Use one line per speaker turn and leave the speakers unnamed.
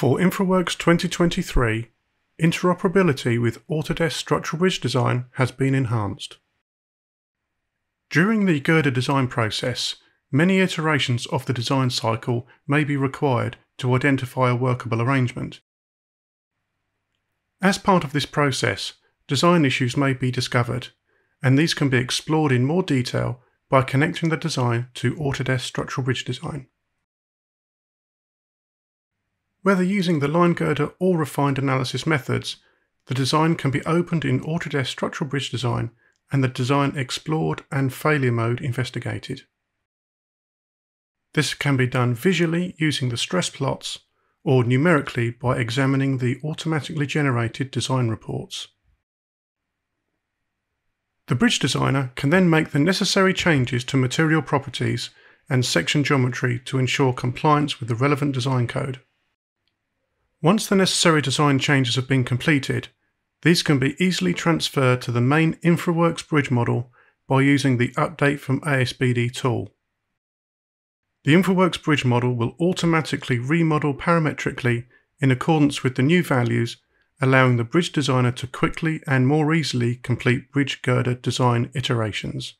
For InfraWorks 2023, interoperability with Autodesk Structural Bridge Design has been enhanced. During the girder design process, many iterations of the design cycle may be required to identify a workable arrangement. As part of this process, design issues may be discovered, and these can be explored in more detail by connecting the design to Autodesk Structural Bridge Design. Whether using the line girder or refined analysis methods, the design can be opened in Autodesk Structural Bridge Design and the design explored and failure mode investigated. This can be done visually using the stress plots or numerically by examining the automatically generated design reports. The bridge designer can then make the necessary changes to material properties and section geometry to ensure compliance with the relevant design code. Once the necessary design changes have been completed, these can be easily transferred to the main InfraWorks bridge model by using the Update from ASBD tool. The InfraWorks bridge model will automatically remodel parametrically in accordance with the new values, allowing the bridge designer to quickly and more easily complete bridge girder design iterations.